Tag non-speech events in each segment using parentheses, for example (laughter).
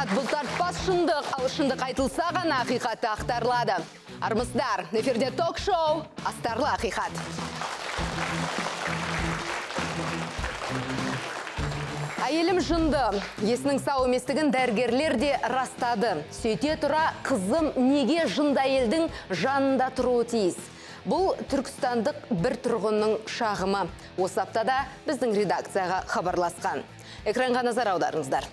Ақиқат бұлтартпас шындық, ал шындық айтылса ғана ақиқат ақтарылады. Армысыздар, эфирде ток-шоу Астарлы ақиқат. Әйелім жынды, есінің сау еместігін дәргерлер де растады. Сөйте тұра қызым неге жынды әйелдің жанында тұруы тиіс. Бұл түркістандық бір тұрғынның шағымы. Осы аптада біздің редакцияға хабарласқан. Экранға назар аударыңыздар.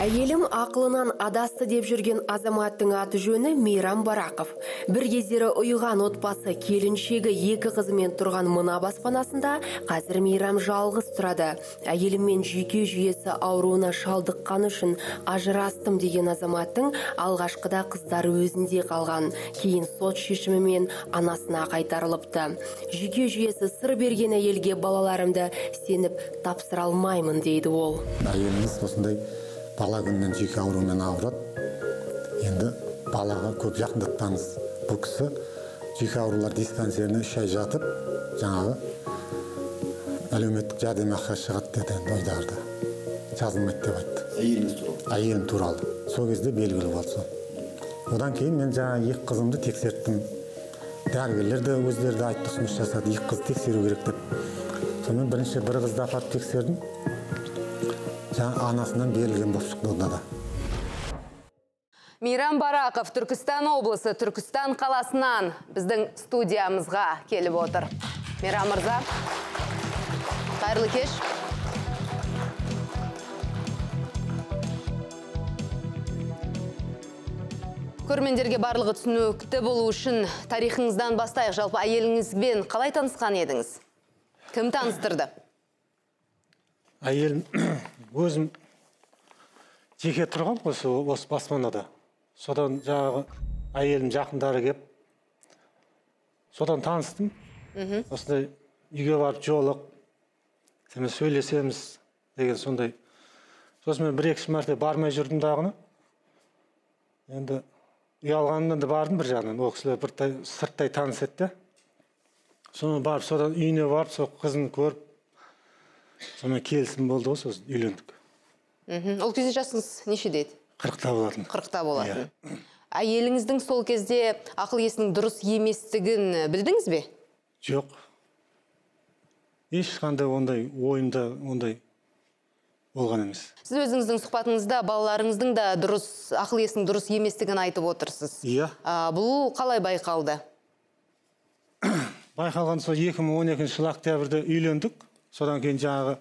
Әйелім ақылынан адасты деп жүрген азаматтың аты жөні Мейрам Барақов. Бір кездері ұйыған отбасы келіншегі екі қызымен тұрған мына баспанасында қазір Мейрам жалғыз тұрады. Әйеліммен жүйке жүйесі ауруына шалдыққан үшін ажырастым деген азаматтың алғашқыда қыздары өзінде қалған. Кейін сот шешімімен анасына қайтарылыпты. Жүйке жүйесі сыр берген әйелге балаларымды сеніп тапсыра алмаймын дейді ол. әйеліміз осындай бала күннен жүйке ауруымен ауырады. Енді балаға көп жақындатпаңыз бұл кісі жүйке аурулар диспансеріне үш ай жатып жаңағы әлеуметтік жәрдемақыға шығады деді енді ойдағыда. Жазылмайды деп айтты. Әйеліңіз туралы әйелім туралы сол кезде белгілі болды сол. Одан кейін мен жаңағы екі қызымды тексерттім. Дәрігерлер де өздері де айтты ұсыныс жасады екі қызды тексеру керек деп. Сонымен бірінші бір қызды апарып тексердім. Анасынан берілген онда да Мейрам Барақов, Түркістан облысы, Түркістан қаласынан біздің студиямызға келіп отыр. Мейрам мырза, қайырлы кеш. Көрмендерге барлығы түсінікті болу үшін тарихыңыздан бастайық. Жалпы әйеліңізбен қалай танысқан едіңіз? Кім таныстырды? әйелім өзім жеке тұрған осы осы баспанада. Содан жаңағы әйелім жақындары кеп содан таныстым. Осындай үйге барып жолық сенімен сөйлесеміз деген сондай. Сосын мен бір екі мәрте бармай жүрдім дағыны енді ұялғанымнан да бардым бір жағынан. Ол кісілер бір тай- сырттай таныс еді де. Сонымен барып содан үйіне барып сол қызын көріп сонымен келісім болды ғой сосын үйлендік. Мгм. Ол кезде жасыңыз нешеде еді? қырықта болатын. Қырықта болатын. Әйеліңіздің сол кезде ақыл есінің дұрыс еместігін білдіңіз бе? Жоқ. Ешқандай ондай ойымда ондай болған емес. Сіз өзіңіздің сұхбатыңызда балаларыңыздың да дұрыс ақыл есінің дұрыс еместігін айтып отырсыз. Иә. А, бұл қалай байқалды? (coughs) Байқалған сол 2012 жылы октябрьде үйлендік. Содан кейін жаңағы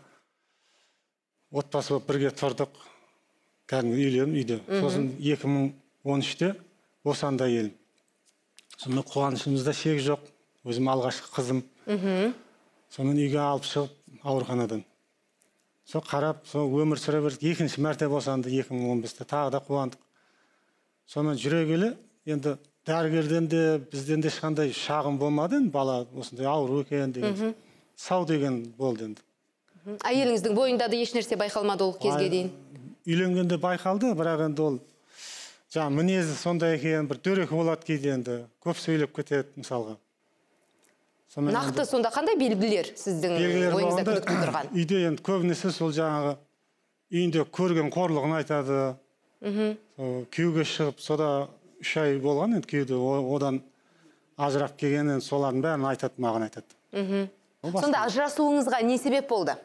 отбасы болып бірге тұрдық. Кәдімгі үйлендім үйде. Сосын 2013-те босанды әйелім сонымен қуанышымызда шек жоқ. Өзім алғашқы қызым. Сонымен үйге алып шығып ауруханадан. Сол қарап сол өмір сүре бердік екінші мәрте босанды 2015-те тағы да қуандық. Сонымен жүре келе енді дәрігерден де бізден де ешқандай шағым болмады. Енді бала осындай ауру екен деген. Сау деген болды енді. Әйеліңіздің бойында да ешнәрсе байқалмады ол кезге дейін? Үйленгенде байқалды бірақ енді ол жаңағы мінезі сондай екен бір дөрекі болады кейде енді көп сөйлеп кетеді мысалға. Сонымен нақты сонда қандай белгілер сіздің белгілер ойыңызда күдік тудырған (coughs) үйде енді көбінесе сол жаңағы үйінде көрген қорлығын айтады. Сол күйеуге шығып сода үш ай болған енді күйеуде одан ажырап келген енді солардың бәрін айтады маған айтады. Басқа. Сонда ажырасуыңызға не себеп болды?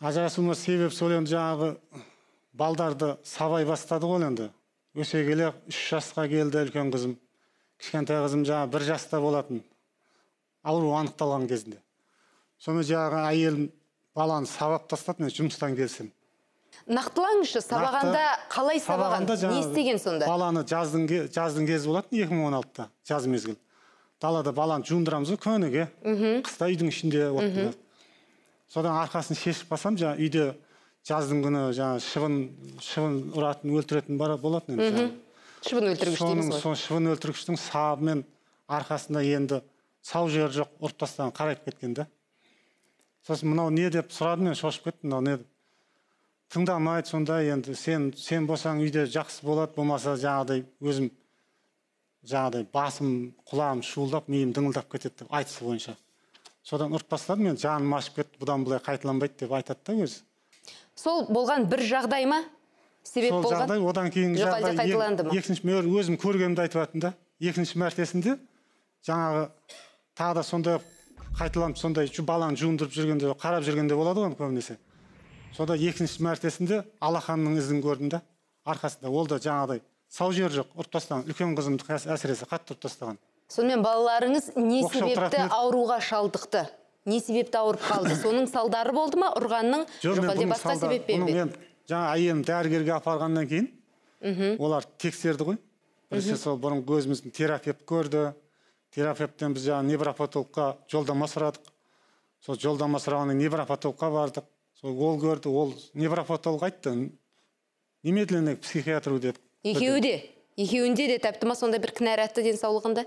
Ажырасуыма себеп сол енді жаңағы балдарды сабай бастады ғой енді. Өсе келе үш жасқа келді үлкен қызым. Кішкентай қызым жаңағы бір жаста болатын. Ауру анықталған кезінде. Сонымен жаңағы әйелім баланы сабап тастады мен жұмыстан келсем. Нақтылаңызшы сабағанда қалай сабаған не істеген сонда? баланы жаздың жаздың кезі болатын 2016-та жаз мезгіл. Далада баланы жуындырамыз ғой көніге қыста үйдің ішінде оттыда содан арқасын шешіп қалсам жаңағы үйде жаздың күні жаңағы шыбын шыбын ұратын өлтіретін бар болатын енді шыбын өлтіргіш соның сол шыбын өлтіргіштің сабымен арқасында енді сау жері жоқ ұрып тастаған қарайып кеткен да сосын мынау не деп сұрадым мен шошып кеттім мынау не деп. Тыңдамайды сонда енді сен сен болсаң үйде жақсы болады болмаса жаңағыдай өзім жаңағыдай басым құлағым шуылдап миым дыңылдап кетеді деп айтысы бойынша содан ұрып тастадым мен жаным ашып кетті бұдан былай қайталанбайды деп айтады да өзі. Сол болған бір жағдай ма? Себеп сол болған? жағдай одан кейінгі жағдай қайталанды ма? екінші мен өзім көргенімді айтып жатырмын да. Екінші мәртесінде жаңағы тағы да сондай қайталанып сондай баланы жуындырып жүргенде қарап жүргенде болады ғой көбінесе. Сонда екінші мәртесінде алақанның ізін көрдім да. Арқасында ол да жаңағыдай сау жері жоқ ұрып тастаған үлкен қызымды әс- әсіресе қатты ұрып тастаған. Сонымен балаларыңыз не себепті ауруға шалдықты? Не себепті ауырып қалды? (coughs) Соның салдары болды ма? Ұрғанның жоқ әлде басқа себеппен бе мен жаңа әйелім дәрігерге апарғаннан кейін олар тексерді ғой. Бірінші сол бұрын өзіміздің терапевт көрді. Терапевттен біз жаңағы невропатологқа жолдама сұрадық. Сол жолдама сұрағаннан невропатологқа бардық. Сол ол көрді ол невропатолог айтты. Немедленно психиатру деп екеуі де. Екеуінде де тапты ма сондай бір кінәратты денсаулығында?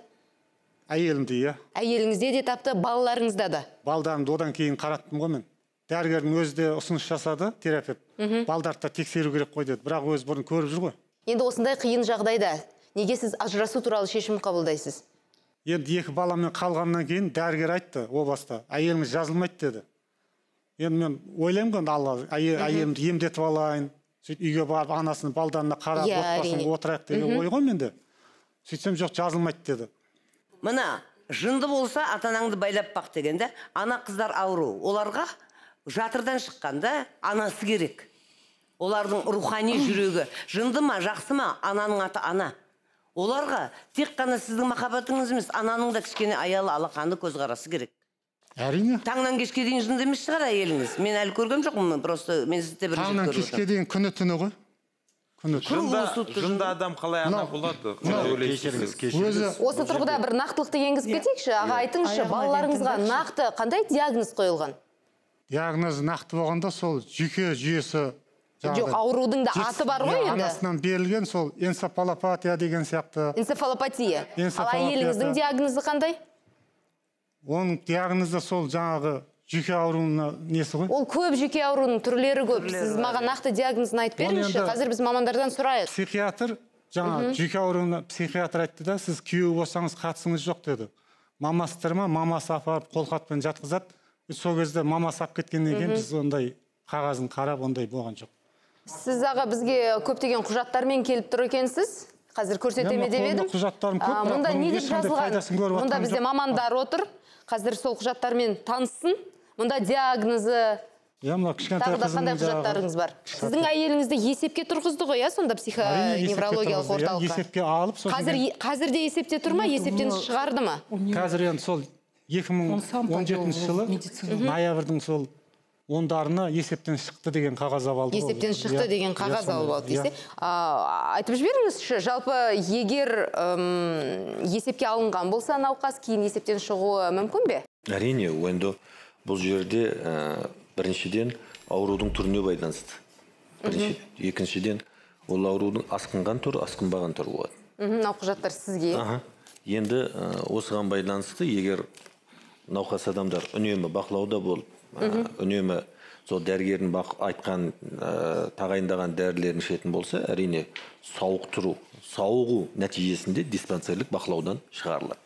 Әйелімді иә. Әйеліңізде де тапты балаларыңызда да? Балдарымды одан кейін қараттым ғой мен. Дәрігердің өзі де ұсыныс жасады терапевт. Балдарды да тексеру керек қой деді. Бірақ өзі бұрын көріп жүр ғой. Енді осындай қиын жағдайда неге сіз ажырасу туралы шешім қабылдайсыз? Енді екі баламен қалғаннан кейін дәрігер айтты о баста әйеліңіз жазылмайды деді. Енді мен ойлаймын ғой енді алла әйел, әйелімді емдетіп алайын. Сөйтіп үйге барып анасының балдарына қарап Иә, отбасына әрине. отырайық деген ой ғой менде. Сөйтсем жоқ жазылмайды деді. Мына жынды болса ата анаңды байлап бақ деген да ана қыздар ауру. Оларға жатырдан шыққанда анасы керек. Олардың рухани жүрегі (gasps) жынды ма жақсы ма ананың аты ана. Оларға тек қана сіздің махаббатыңыз емес ананың да кішкене аялы алақанды көзқарасы керек. Әрине. Таңнан кешке дейін жынды емес шығар әйеліңіз. Мен әлі көрген жоқпын просто мен сізді бірінші таңнан кешке дейін күні түні ғой. Күні жында жында адам қалай ана болады? өзі осы тұрғыда бір нақтылықты енгізіп кетейікші. Аға айтыңызшы балаларыңызға нақты қандай диагноз қойылған? Диагнозы нақты болғанда сол жүйке жүйесі жоқ аурудың да аты бар ғой Иә, енді. анасынан берілген сол энцефалопатия деген сияқты. Энцефалопатия. Ал әйеліңіздің диагнозы қандай? Оның диагнозы сол жаңағы жүйке ауруына несі ғой? Ол көп жүйке ауруының түрлері көп. Сіз маған нақты диагнозын айтып беріңізші. қазір біз мамандардан сұрайық. Психиатр жаңа жүйке ауруына психиатр айтты да сіз күйеу болсаңыз қатысыңыз жоқ деді. Мамасы ма? Мамасы апарып қолхатпен жатқызады. Сол кезде мамасы алып кеткеннен кейін біз ондай қағазын қарап ондай болған жоқ. Сіз аға бізге көптеген құжаттармен келіп тұр екенсіз. Қазір көрсетеме Иә, деп едім. құжаттарым көп, мұнда не деп жазылған? мұнда бізде мамандар отыр. Қазір сол құжаттармен таныссын. Мұнда диагнозы иә мына кішкентай тағы да қызымның қандай құжаттарыңыз бар? сіздің әйеліңізді есепке тұрғызды ғой иә сонда психоневрологиялық орталыққа? есепке алып қазір де есепте тұр ма? Есептен шығарды ма? қазір енді сол 2017 жылы ноябрьдің сол ондарына есептен шықты деген қағаз алып алды есептен шықты Иә, деген иә, қағаз алып алды иә. десе А, айтып жіберіңізші жалпы егер есепке алынған болса науқас кейін есептен шығуы мүмкін бе? Әрине енді бұл жерде ә, біріншіден аурудың түріне байланысты. Бірінші екіншіден ол аурудың асқынған түрі асқынбаған түрі болады мхм, мынау құжаттар сізге. Аха. енді ә, осыған байланысты егер науқас адамдар үнемі бақылауда болып үнемі сол дәрігердің бақ, айтқан ә, тағайындаған дәрілерін ішетін болса әрине сауықтыру сауығу нәтижесінде диспансерлік бақылаудан шығарылады.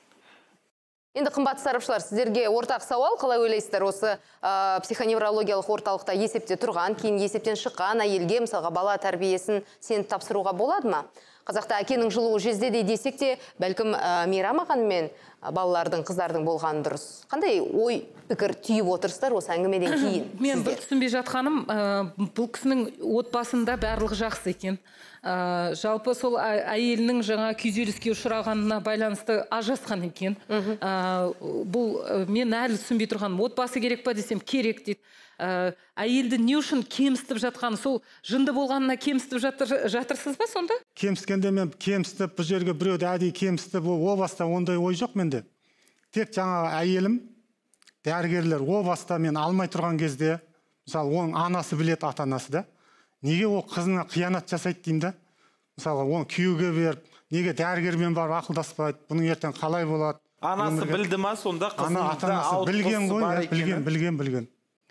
Енді қымбатты сарапшылар сіздерге ортақ сауал қалай ойлайсыздар? Осы ә, психоневрологиялық орталықта есепте тұрған кейін есептен шыққан әйелге мысалға бала тәрбиесін сеніп тапсыруға болады ма? Қазақта әкенің жылуы жездедей десек те бәлкім ә, мейрам ағамен мен балалардың қыздардың болғаны дұрыс. Қандай ой пікір түйіп отырсыздар осы әңгімеден кейін (coughs) мен бір түсінбей жатқаным ә, бұл кісінің отбасында барлығы жақсы екен. Ә, жалпы сол ә- әйелінің жаңа күйзеліске ұшырағанына байланысты ажырасқан екен. Ә, бұл ә, мен әлі түсінбей тұрғаным отбасы керек па десем керек дейді. Ә, әйелді не үшін кемсітіп жатқаны сол жынды болғанына кемсітіп жатыр, жатырсыз ба сонда? Кемсіткенде мен кемсітіп бұл жерге біреуді әдейі кемсітіп о о баста ондай ой жоқ менде. Тек жаңағы әйелім дәрігерлер о баста мен алмай тұрған кезде мысалы оның анасы білет ата анасы да. Неге ол қызына қиянат жасайды деймін да? Мысалы оны күйеуге беріп неге дәрігермен барып ақылдаспайды бұның ертең қалай болады? Анасы өмірге- білді ма сонда ана ата анасы білген ғой иә, білген білген білген.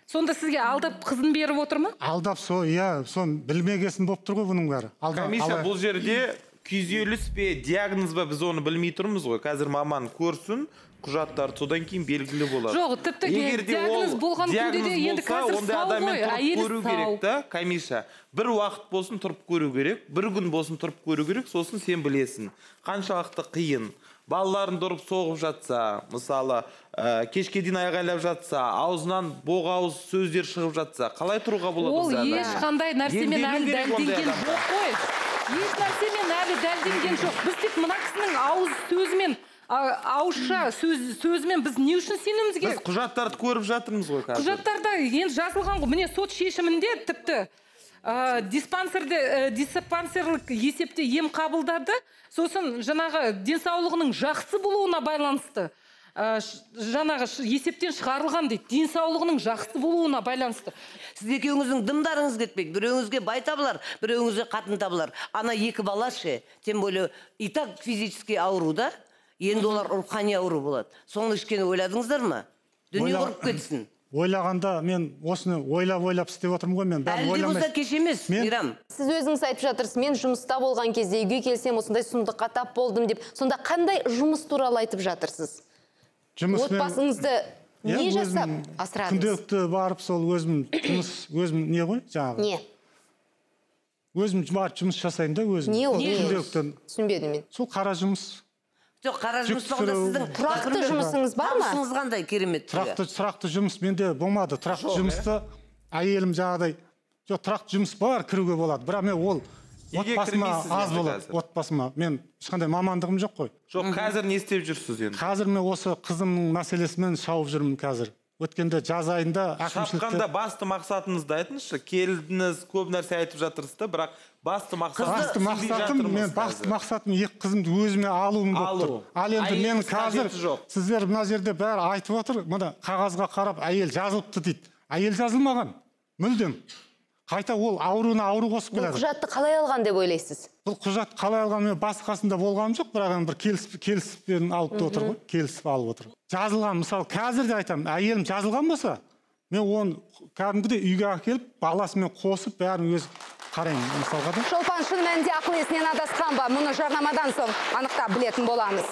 Сонда сізге алдап қызын беріп отыр ма? Алдап сол иә соны білмегесін болып тұр ғой бұның бәрі. Комиссия алай- бұл жерде күйзеліс пе диагноз ба біз оны білмей тұрмыз ғой. Қазір маман көрсін құжаттары содан кейін белгілі болады. Жоқ, тіпті егер де ол болған күнде де енді қазір ондай адаммен тұрып көру керек та комиссия бір уақыт болсын тұрып көру керек бір күн болсын тұрып көру керек сосын сен білесің. Қаншалықты қиын. Балаларын ұрып соғып жатса мысалы ә, кешке дейін айғайлап жатса аузынан боқ ауыз сөздер шығып жатса қалай тұруға болады ол ешқандай нәрсемен әлі дәлелденген жоқ қой. Еш нәрсемен әлі дәлелденген жоқ. Біз тек мына кісінің ауыз сөзімен ауызша сөз, сөзімен біз не үшін сенуіміз біз керек құжаттарды көріп жатырмыз ғой қазір. Құжаттарда енді жазылған ғой. Міне сот шешімінде тіпті ә, диспансерде ә, диспансерлік есепте ем қабылдады. Сосын жаңағы денсаулығының жақсы болуына байланысты ә, жаңағы есептен шығарылған дейді. Денсаулығының жақсы болуына байланысты. Сіз екеуіңіздің дымдарыңыз кетпейді. Біреуіңізге бай табылар біреуіңізге қатын табылар. Ана екі бала ше тем более и так физически ауру да? Енді олар рухани ауру болады. Соны кішкене ойладыңыздар ма дүние құрып кетсін. (laughs) Ойлағанда мен осыны ойлап ойлап істеп отырмын ғой мен. Бәрін әлі де болса кеш емес Мен- мейрам. Сіз өзіңіз айтып жатырсыз мен жұмыста болған кезде үйге келсем осындай сұмдыққа тап болдым деп. Сонда қандай жұмыс туралы айтып жатырсыз? Жұмыспен отбасыңызды не жасап асырадыңыз? күнделікті барып сол өзім жұмыс өзім не ғой жаңағы? Не? Өзім барып жұмыс жасаймын да өзім. Не ол, не? күнделікті түсінбедім мен. Сол қара жұмыс жоқ қара жұмыс болғанда сіздің Тұрақты жұмысыңыз бар ма? табысыңыз қандай керемет тұрақты тұрақты жұмыс менде болмады. Тұрақты жұмысты әйелім жаңағыдай жоқ тұрақты жұмыс бар кіруге болады. Бірақ мен ол отбасыма аз болады. отбасыма. Мен ешқандай мамандығым жоқ қой. Жоқ қазір не істеп жүрсіз енді? Қазір мен осы қызымның мәселесімен шауып жүрмін қазір. Өткенде жаз айында шапқанда басты мақсатыңызды айтыңызшы. Келдіңіз көп нәрсе айтып жатырсыз да бірақ басты мақсат басты мақсатым мен басты мақсатым екі қызымды өзіме алуым болып тұр ал енді мен қазір сіздер мына жерде бәрі айтып отыр. Мына қағазға қарап әйел жазылыпты дейді. Әйел жазылмаған. Мүлдем. Қайта ол ауруына ауру қосып бұл келеді құжатты қалай алған деп ойлайсыз? Бұл құжат қалай алған? Мен басы қасында болғаным жоқ бірақ енді бір келісіп келісіп алып отыр ғой келісіп алып отыр. Жазылған мысалы қазір де айтамын әйелім жазылған болса мен оны кәдімгідей үйге әкеліп баласымен қосып бәрін өз қараймын мысалға да. Шолпан шын мәнінде ақыл есінен адасқан ба? Мұны жарнамадан соң анықтап білетін боламыз.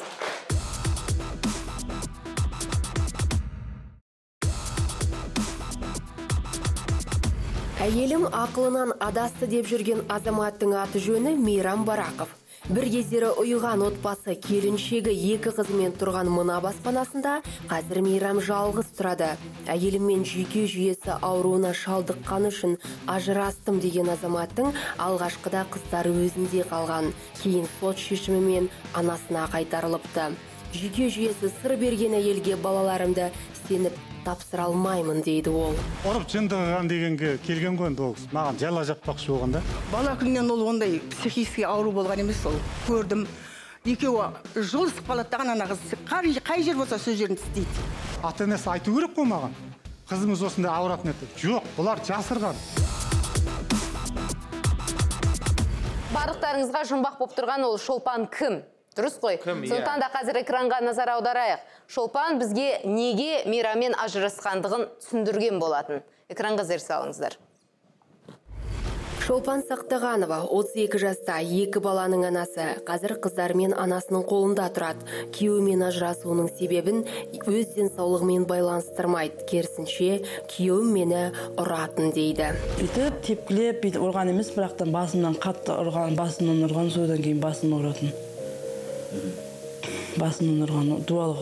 Әйелім ақылынан адасты деп жүрген азаматтың аты жөні мейрам барақов. Бір кездері ұйыған отбасы келіншегі екі қызымен тұрған мына баспанасында қазір мейрам жалғыз тұрады. Әйеліммен жүйке жүйесі ауруына шалдыққаны үшін ажырастым деген азаматтың алғашқыда қыздары өзінде қалған. Кейін сот шешімімен анасына қайтарылыпты. Жүйке жүйесі сыр берген әйелге балаларымды сеніп тапсыра алмаймын дейді ол. Ұрып жындырған дегенге келген ғой енді ол. Кісі. маған жала жаппақшы болған да бала күннен ол ондай психический ауру болған емес ол. Көрдім. Екеуі жұлысып қалады дағы ана қыз. Қай, қай жер болса сол жерін істейді. Ата енесі айту керек қой маған. Қызымыз осындай ауыратын еді. Жоқ бұлар жасырған. Барлықтарыңызға жұмбақ болып тұрған ол шолпан кім? Дұрыс қой. Кім, иә. сондықтан да қазір экранға назар аударайық. Шолпан бізге неге мейраммен ажырасқандығын түсіндірген болатын. Экранға зер салыңыздар. Шолпан сақтағанова 32 жаста екі баланың анасы. Қазір қыздарымен анасының қолында тұрады. Күйеуімен ажырасуының себебін өз денсаулығымен байланыстырмайды. Керісінше күйеуім мені ұратын дейді. Бүйтіп тепкілеп бүйтіп ұрған емес бірақтан басымнан қатты ұрған басымнан ұрған содан кейін басымнан ұратын. Басымнан ұрған дуал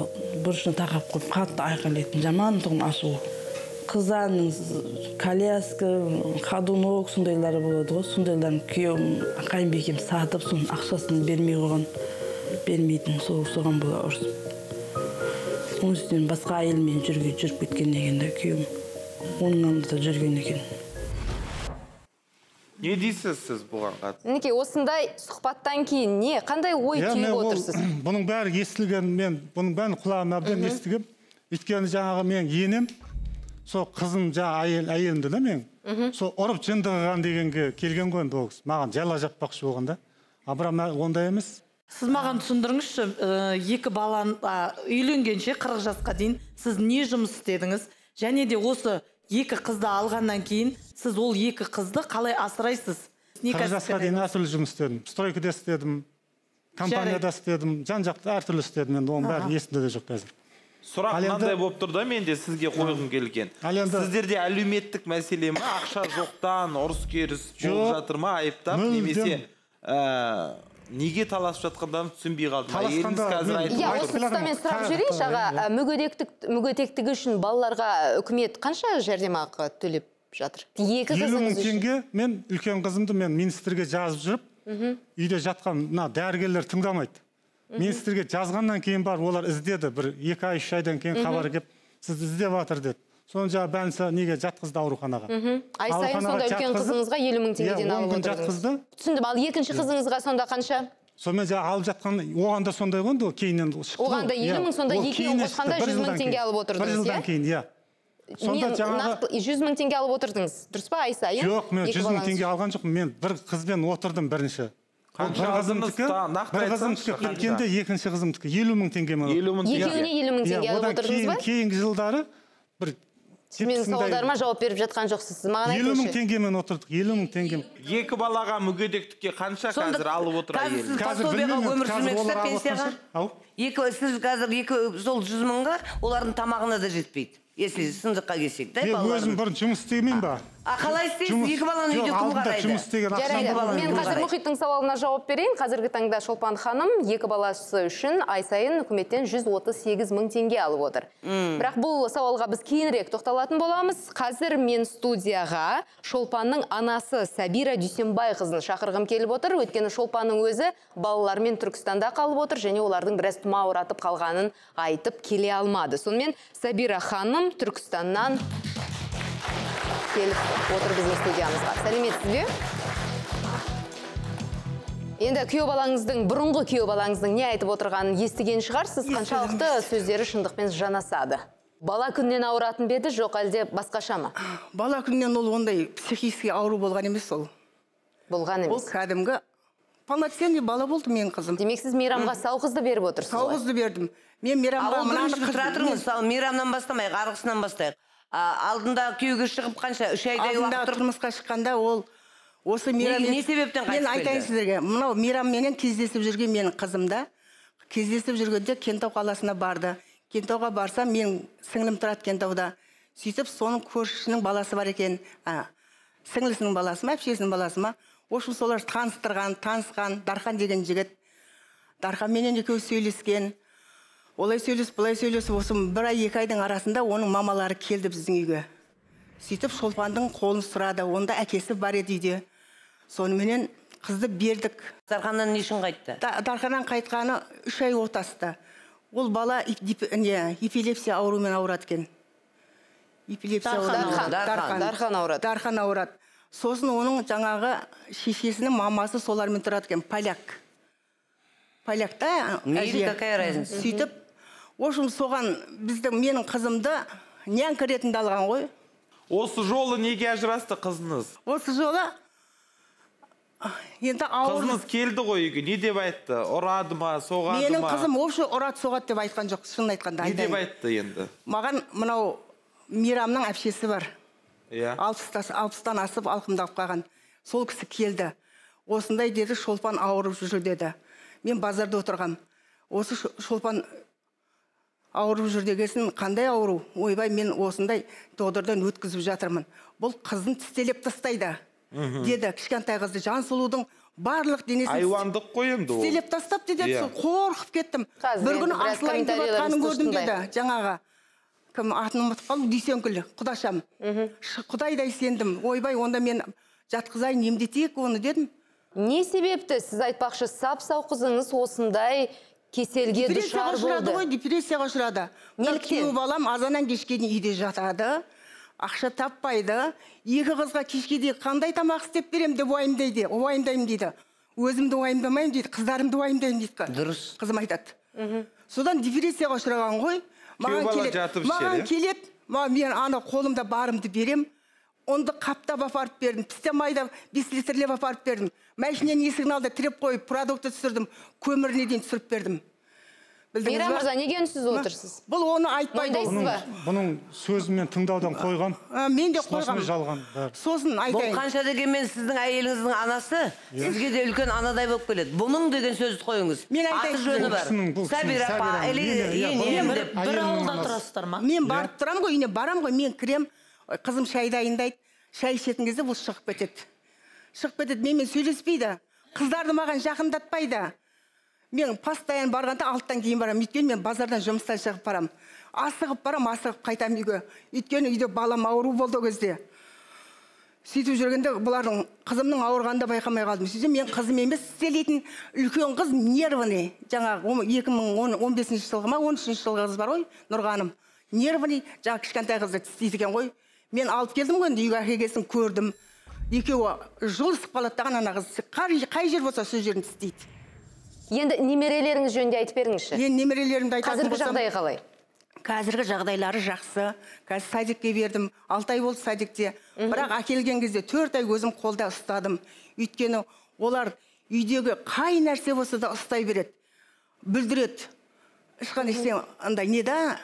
бұрышына тақап қойып қатты айқайлайтын жаман тұғын ашуы қыздарының коляска ходунок сондайлары болады ғой. Сондайларын күйеуім қайынбикем сатып соның ақшасын бермей қойған бермейтін сол соған бола ұрысып. Оның үстінен басқа әйелмен жүрген жүріп кеткен екен да күйеуім оның жүрген екен. Не дейсіз сіз бұған қатысты? Мінекей осындай сұхбаттан кейін не қандай ой мен түйіп отырсыз? (clears throat) бұның бәрі естілген мен бұның бәрін құлағым әбден естігем. Өйткені жаңағы мен енем сол қызым жаңағы әйел әйелімді да мен. Сол ұрып жындырған дегенге келген ғой енді ол кісі. Маған жала жаппақшы болған да а бірақ мә- ондай емес. Сіз маған түсіндіріңізші ә, екі баланы үйленгенше 40 жасқа дейін сіз не жұмыс істедіңіз? Және де осы екі қызды алғаннан кейін сіз ол екі қызды қалай асырайсыз? Не қырық жасқа дейін әртүрлі жұмыс істедім. Стройкада істедім компанияда істедім жан жақты әртүрлі істедім. Енді оның бәрі есімде де жоқ қазір. Сұрақ мынандай болып тұр да менде сізге қойғым келген. Ал енді- сіздерде әлеуметтік мәселе ма ақша жоқтан ұрыс керіс болып жатыр ма айыптап немесе ә, неге таласып жатқандарын түсінбей қалдым? Әйеліңіз қазір иә осы тұста мен сұрап жіберейінші аға иә. мүгедектік мүгедектігі үшін балаларға үкімет қанша жәрдемақы төлеп жатыр. Екі елу мың теңге мен үлкен қызымды мен министрге жазып жүріп үйде жатқан мына дәрігерлер тыңдамайды. Министрге жазғаннан кейін барып олар іздеді бір екі ай үш айдан кейін хабар келіп сізді іздеп жатыр деді соны жаңағы больница неге жатқызды ауруханаға? Ай сайын сонда үлкен қызыңызға елу мың теңгеден иә, он алып күн жатқызды. Түсіндім ал екінші қызыңызға сонда қанша? Сонымен жаңағы алып жатқан оған да сондай ғой енді ол кейіннен шықты Оған да елу Иә, мың, сонда екеуін қосқанда 100 мың теңге алып отырдыңыз, бір жылдан иә? кейін иә. Сонда жаңағы жүз мың теңге алып отырдыңыз. Дұрыс па ай сайын жоқ мен жүз мың теңге алған жоқпын. Мен бір қызбен отырдым бірінші. Бір қызымдікі бір қызымдікі екінші қызымдікі елу мың теңгемен елу мың теңге. Екеуіне елу мың теңге Иә, алып отырдыңыз ба? кейінгі жылдары бір менің сауалдарыма жауап беріп жатқан жоқсыз. Маған елу мың теңгемен отырдық. Елу мың теңге. Екі балаға мүгедектікке қанша қазір алып отыр әйел Қазір өмір пенсияға? екі сіз қазір екі сол жүз мыңға олардың тамағына да жетпейді. Если шындыққа келсек та мен өзім бұрын жұмыс істемеймін ба а қалай істейсіз? Екі баланы үйде кім қарайды жұмыс істеген Жарайды. мен қазір мұхиттың сауалына жауап берейін. Қазіргі таңда шолпан ханым екі баласы үшін ай сайын үкіметтен 138 мың теңге алып отыр. Бірақ бұл сауалға біз кейінірек тоқталатын боламыз. Қазір мен студияға шолпанның анасы сабира дүйсенбай қызын шақырғым келіп отыр. Өйткені шолпанның өзі балалармен түркістанда қалып отыр және олардың біраз тұмауратып қалғанын айтып келе алмады. Сонымен сабира ханым түркістаннан келіп отыр біздің студиямызға. Сәлеметсіз бе енді күйеу балаңыздың бұрынғы күйеу балаңыздың не айтып отырғанын естіген шығарсыз? Қаншалықты сөздері шындықпен жанасады? Бала күннен ауыратын ба еді? Жоқ әлде басқаша ма? Бала күннен ол ондай психический ауру болған емес ол. Болған ол емес кәдімгі полноценный бала болды менің қызым. Демек сіз мейрамға сау қызды беріп отырсыз сау қызды бердім. Мен мейрамға ал мынаны тұрыңыз мысалы мейрамнан бастамайық арғысынан бастайық. Алдында күйеуге шығып қанша үш айдай уақыт тұрмысқа шыққанда ол осы мейрам не себептен қайтыс мен айтайын сіздерге мынау мейрамменен кездесіп жүрген менің қызым да кездесіп жүргенде кентау қаласына барды. Кентауға барсам мен сіңлім тұрады кентауда. Сөйтіп соның көршісінің баласы бар екен. А, сіңлісінің баласы ма әпшесінің баласы ма? В общем солар таныстырған танысқан дархан деген жігіт. Дарханменен екеуі сөйлескен. Олай сөйлесіп былай сөйлесіп осы бір ай екі айдың арасында оның мамалары келді біздің үйге. Сөйтіп шолпандың қолын сұрады. Онда әкесі бар еді үйде. Соныменен қызды бердік. Дарханнан не үшін қайтты? Да- дарханнан қайтқаны үш ай отасты ол бала не эпилепсия ауруымен ауырады екен. Эпилепсия Дархан ауырады, Дархан, Дархан ауырады. Сосын оның жаңағы шешесінің мамасы солармен тұрады екен поляк. Поляк та какая разница? сөйтіп в общем соған біздің менің қызымды нянька ретінде алған ғой. Осы жолы неге ажырасты қызыңыз? Осы жолы енді ауыр қызыңыз келді ғой үйге не деп айтты? Ұрады ма соғады менің ма қызым вообще ұрады соғады деп айтқан жоқ шынын айтқанда не деп айтты енді? Маған мынау мейрамның әпшесі бар. Иә. Алпыста алпыстан асып алқымдап қалған. Сол кісі келді. Осындай деді шолпан ауырып жүр деді. Мен базарда отырғам. Осы шолпан ауырып жүр дегесін қандай ауру ойбай мен осындай доғдырдан өткізіп жатырмын. Бұл қыздың тістелеп тастайды деді. Кішкентай қызды жансұлудың барлық денесін айуандық қой енді ол. тістелеп тастапты деді. Иә. қорқып кеттім. Қазір бір күні асылайын деп жатқанын көрдім деді жаңағы. Кім атын ұмытып қалдым дүйсенкүл құдашам. Құдайдай сендім ойбай онда мен жатқызайын емдетейік оны дедім. Не себепті? Сіз айтпақшы сап сау қызыңыз осындай кеселге депрессияға душар ұшырады болды. ғой депрессияға ұшырады. Неліктен? күйеу балам азаннан кешке дейін үйде жатады. Ақша таппайды. Екі қызға кешке дейін қандай тамақ істеп беремін деп уайымдайды. Уайымдаймын дейді. Өзімді уайымдамаймын дейді. Қыздарымды уайымдаймын дейді. Дұрыс. қызым айтады. Содан депрессияға ұшыраған ғой. Бала келеді жатып маған келеді маған мен ана қолымда барымды берем онды қаптап апарып бердім пістем айда бес литрлеп апарып бердім машинаның есігін алды тіреп қойып продукты түсірдім көміріне дейін түсіріп бердім мейрам мырза неге үнсіз отырсыз? бұл оны айтпайды ба? бұның сөзімен тыңдаудан қойған. мен де қойғам жалған сосын бұл айтайын. қанша дегенмен сіздің әйеліңіздің анасы сізге де үлкен анадай болып келеді. Бұның деген сөзді қойыңыз. Мен аты айтайын жөні бұл бар. бұл сәбира апа или мені- иә, ен бұл ен бір- деп бір ауылда тұрасыздар ма? Мен Иә. барып тұрамын ғой үйіне барамын ғой. Мен кірем қызым шай дайындайды. Шай ішетін кезде бұл шығып кетеді. Шығып кетеді. Менімен сөйлеспейді. Қыздарды маған жақындатпайды. Мен постоянно барғанда алттан кейін барамын. Өйткені мен базардан жұмыстан шығып барамын. Асығып барамын асығып қайтамын үйге. Өйткені үйде балам ауру болды ол кезде. Сөйтіп жүргенде бұлардың қызымның ауырғанын да байқамай қалдым. Сөйтсем мен қызым емес істелейтін үлкен қыз нервный жаңағы екі мың он бесінші жылғы ма он үшінші жылғы қыз бар ғой нұрғаным. Нервный жаңағы кішкентай қызды істейді екен ғой. Мен алып келдім ғой енді үйге әкелгесін көрдім. Екеуі жұлысып қалады дағы ана қыз. Қай, жер болса сол жерін істейді. Енді немерелеріңіз жөнінде айтып беріңізші. Енді немерелерімді айтатын қазіргі болсам жағдайы қалай? Қазіргі жағдайлары жақсы. Қазір садикке бердім. Алты ай болды садикте. Бірақ әкелген кезде төрт ай өзім қолда ұстадым. Өйткені олар үйдегі қай нәрсе болса да ұстай береді. Бүлдіреді. Ешқандай андай не да?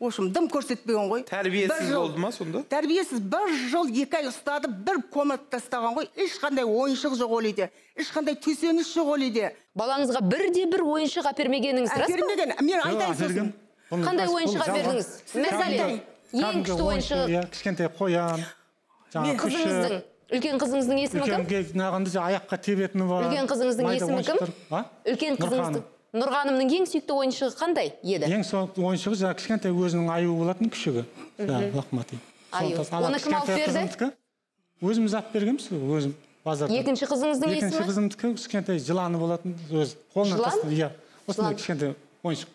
Общем дым көрсетпеген ғой. Тәрбиесіз болды ма сонда? тәрбиесіз бір жыл екі ай ұстады бір комнатада ұстаған ғой. Ешқандай ойыншық жоқ ол үйде ешқандай төсеніш жоқ ол үйде балаңызға бірде бір ойыншық әпермегеніңіз рас па? Әпермеген. Мен айтайын сосын. Қандай ойыншық әпердіңіз? мәселен Кәдімгі- ең күшті ойыншық иә кішкентай қоян жаңағы қызыңыздың үлкен қызыңыздың есімі кім? жаңағы аяққа тебетіні бар үлкен қызыңыздың есімі кім? үлкен қызыңыздың. Нұрғанымның ең сүйікті ойыншығы қандай еді? Ең соңғы ойыншығы жаңағы кішкентай өзінің аюы болатын күшігі. Лохматый Аю. Оны кім алып берді? өзіміз алып бергенбіз өзім базардан екінші қызыңыздың екінші есімі қызымдікі кішкентай жыланы болатын өзі қолына Жылан? тастады иә. Жылан. осындай кішкентай ойыншық.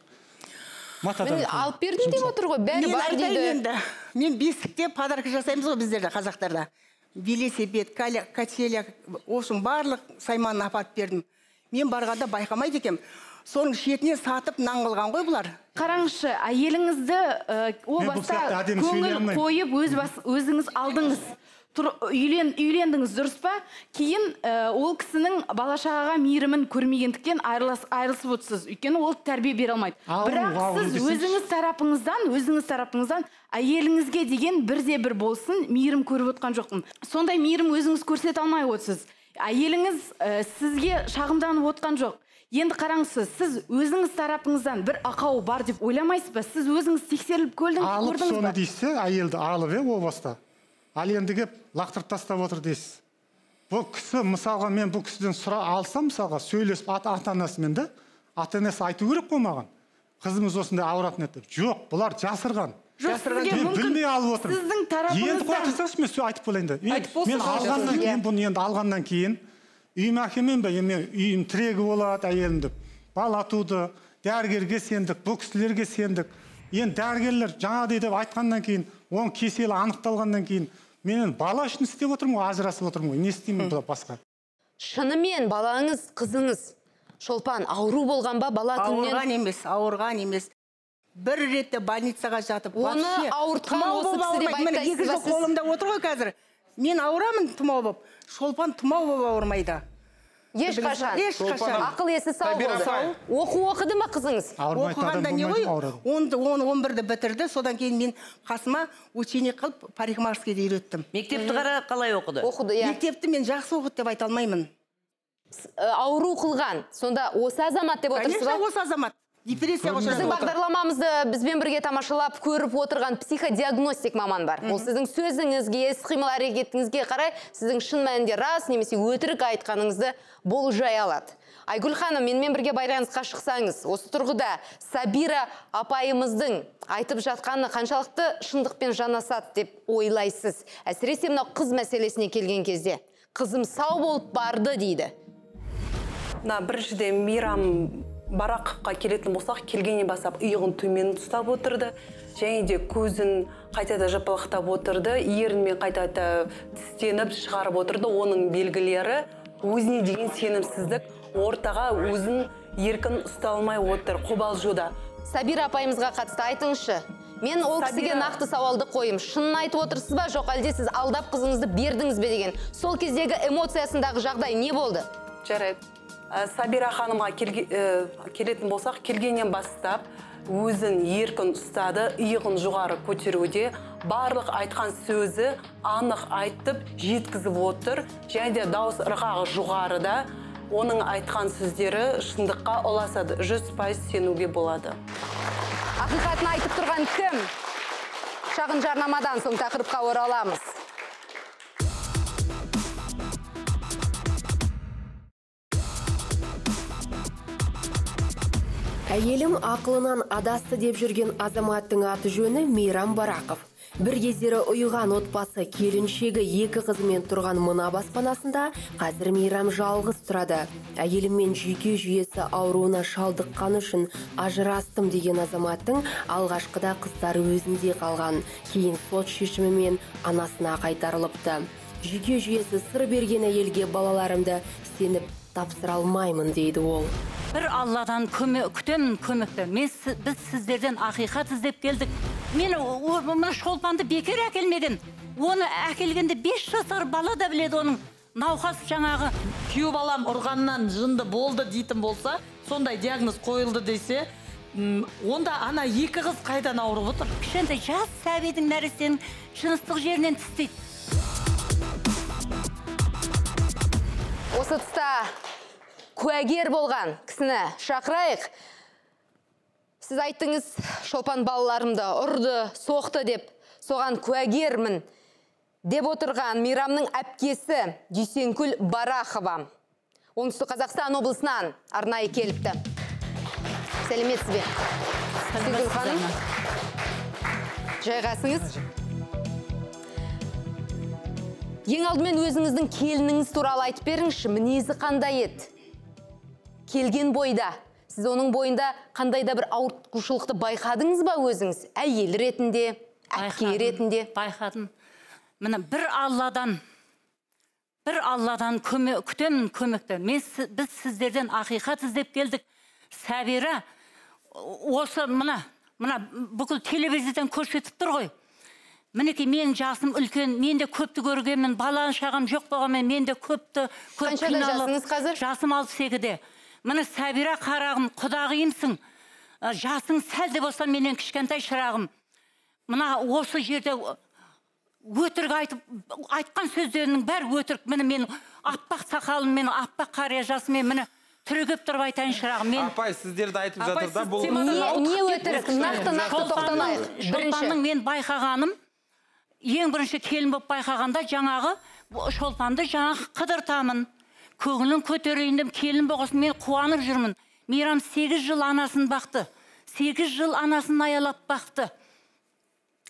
Матадан алып бердім деп отыр ғой бәрі бар дейді. енді. Мен бесікте подарка жасаймыз ғой біздерде қазақтарда. Велосипед качеля в общем барлық сайманын апарып бердім. Мен барғанда байқамайды екенмін. Соның шетінен сатып нан қылған ғой бұлар. Қараңызшы әйеліңізді ә, о баста көңіл қойып өз бас, өзіңіз алдыңыз. Тұр, үйлен, үйлендіңіз дұрыс па? Кейін ә, ол кісінің бала шағаға мейірімін көрмегендіктен айырылысып отырсыз. Өйткені ол тәрбие бере алмайды. Бірақ ауру сіз өзіңіз тарапыңыздан өзіңіз тарапыңыздан әйеліңізге деген бірде бір болсын мейірім көріп отқан жоқпын. Сондай мейірім өзіңіз көрсете алмай отырсыз. Әйеліңіз ә, сізге шағымданып отқан жоқ. Енді қараңызшы сіз өзіңіз тарапыңыздан бір ақау бар деп ойламайсыз ба? Сіз өзіңіз тексеріліп көрдіңіз алып көрдіңіз соны дейсіз иә, әйелді алып иә о баста ал енді келіп лақтырып тастап отыр дейсіз. Бұл кісі мысалға мен бұл кісіден сұра алсам мысалға сөйлесіп ата, ата анасымен да ата анасы айту керек қой маған. Қызымыз осындай ауыратын еді деп. Жоқ бұлар жасырған. Мен білмей алып отырмын. сіздің енді қоя тарапыңыздан тұрсаңызшы мен сөз айтып болайын да. Айтып болсын, мен алғаннан кейін бұны енді алғаннан кейін үйіме әкелмеймін ба енді мен үйім тірегі болады әйелім деп бала туды дәрігерге сендік бұл кісілерге сендік. Енді дәрігерлер жаңағыдай деп айтқаннан кейін оның кеселі анықталғаннан кейін мен енді бала үшін істеп отырмын ғой ажырасып отырмын ғой не істеймін бұдан басқа? Шынымен балаңыз қызыңыз. Шолпан ауру болған ба бала күннен? Ауырған емес ауырған емес. Бір ретте больницаға жатып Оны ауыртқан осы кісі деп міне екі ба жыл қолымда отыр ғой қазір. Мен ауырамын тұмау болып шолпан тұмау болып ауырмайды ешқашан ешқашан ақыл есі сау болды. оқу оқыды ма қызыңыз? Оқығанда не ғой? онды он он бірді бітірді содан кейін мен қасыма ученик қылып парикмахерскийді үйреттім. Мектепті қара қалай оқыды? Оқыды иә. Мектепті мен жақсы оқыды деп айта алмаймын. Э, ауру қылған. Сонда осы азамат деп отырсыз конечно ба осы азамат. Депрессияға біздің бағдарламамызды бізбен бірге тамашалап көріп отырған психодиагностик маман бар. Ол сіздің сөзіңізге іс қимыл әрекетіңізге қарай сіздің шын мәнінде рас немесе өтірік айтқаныңызды болжай алады. Айгүл ханым менімен бірге байланысқа шықсаңыз осы тұрғыда сабира апайымыздың айтып жатқаны қаншалықты шындықпен жанасады деп ойлайсыз. Әсіресе мынау қыз мәселесіне келген кезде қызым сау болып барды дейді. Мына біріншіден мейрам барақовқа келетін болсақ келгеннен бастап иығын төмен ұстап отырды және де көзін қайтада жапалақтап отырды ернімен қайтада тістеніп шығарып отырды. Оның белгілері өзіне деген сенімсіздік ортаға өзін еркін ұстай алмай отыр қобалжуда. Сабира апайымызға қатысты айтыңызшы. Мен ол кісіге нақты сауалды қойым. Шынын айтып отырсыз ба? Жоқ әлде сіз алдап қызыңызды бердіңіз бе деген. Сол кездегі эмоциясындағы жағдай не болды? Жарайды. Ә, сабира ханымға келге- ә, келетін болсақ келгеннен бастап өзін еркін ұстады иығын жоғары көтеруде барлық айтқан сөзі анық айтып жеткізіп отыр. Және де дауыс ырғағы жоғарыда оның айтқан сөздері шындыққа ұласады. Жүз пайыз сенуге болады. Ақиқатын айтып тұрған кім? Шағын жарнамадан соң тақырыпқа ораламыз. Әйелім ақылынан адасты деп жүрген азаматтың аты жөні мейрам барақов. Бір кездері ұйыған отбасы келіншегі екі қызымен тұрған мына баспанасында қазір мейрам жалғыз тұрады. Әйеліммен жүйке жүйесі ауруына шалдыққаны үшін ажырастым деген азаматтың алғашқыда қыздары өзінде қалған. Кейін сот шешімімен анасына қайтарылыпты. Жүйке жүйесі сыр берген әйелге балаларымды сеніп тапсыра алмаймын дейді ол. Бір алладан көмек күтемін көмекті мен біз сіздерден ақиқат іздеп келдік мен мына шолпанды бекер әкелмеген оны әкелгенде бес жасар бала да біледі оның науқас жаңағы күйеу балам ұрғаннан жынды болды дейтін болса сондай диагноз қойылды десе онда ана екі қыз қайдан ауырып отыр кішкентай жас сәбидің нәрестенің жыныстық жерінен тістейді осы тұста куәгер болған кісіні шақырайық. Сіз айттыңыз шолпан балаларымды ұрды соқты деп. Соған куәгермін деп отырған мейрамның әпкесі дүйсенкүл барахова. Оңтүстік қазақстан облысынан арнайы келіпті. Сәлеметсіз бе? Дүйсенкүл ханым? Жайғасыңыз? Ең алдымен өзіңіздің келініңіз туралы айтып беріңізші мінезі қандай еді? Келген бойда. Сіз оның бойында қандай да бір ауытқушылықты байқадыңыз ба өзіңіз? Әйел ретінде әпке ретінде? Байқадым. Міне бір алладан бір алладан көмек күтемін көмекті. Мен біз сіздерден ақиқат іздеп келдік. Сәбира осы мына мына бүкіл телевизордан көрсетіп тұр ғой. Мінекей менің жасым үлкен мен де көпті көргенмін баланы шағам жоқ болғанмен мен де көпті көп Қаншада қиналып- жасыңыз қазір? жасым алпыс екіде. Міне сәбира қарағым құдағиымсың Ә, жасың сәл де болса менен кішкентай шырағым мына осы жерде өтірік айтып айтқан сөздерінің бәрі өтірік міне мен аппақ сақалым мен аппақ қария жасымен міне түрегеп тұрып айтайын шырағым мен апай сіздерді айтып жатыр да бұл Не- өтірік? Нақты- нақты тоқталайық. Бірінші. шолпанның мен байқағаным ең бірінші келін болып байқағанда жаңағы шолпанды жаңағы қыдыртамын көңілін көтерейін деп келін болғасын мен қуанып жүрмін. Мейрам сегіз жыл анасын бақты. Сегіз жыл анасын аялап бақты.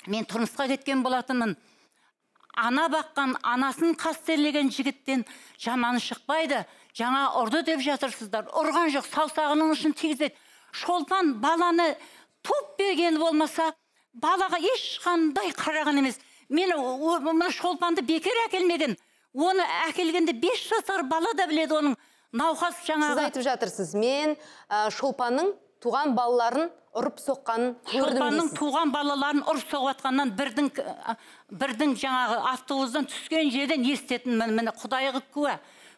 Мен тұрмысқа кеткен болатынмын. Ана баққан анасын қастерлеген жігіттен жаманы шықпайды. Жаңа ұрды деп жатырсыздар. Ұрған жоқ саусағының ұшын тигізбеді шолпан баланы туып бергені болмаса балаға ешқандай қараған емес. Мен мына шолпанды бекер әкелмеген. Оны әкелгенде бес жасар бала да біледі оның науқас сіз жаңағы айтып жатырсыз мен ә, шолпанның туған балаларын ұрып соққанын көрдім шолпанның туған балаларын ұрып соғып жатқаннан бірдің бірдің жаңағы автобустан түскен жерден естетінмін міне құдайға куә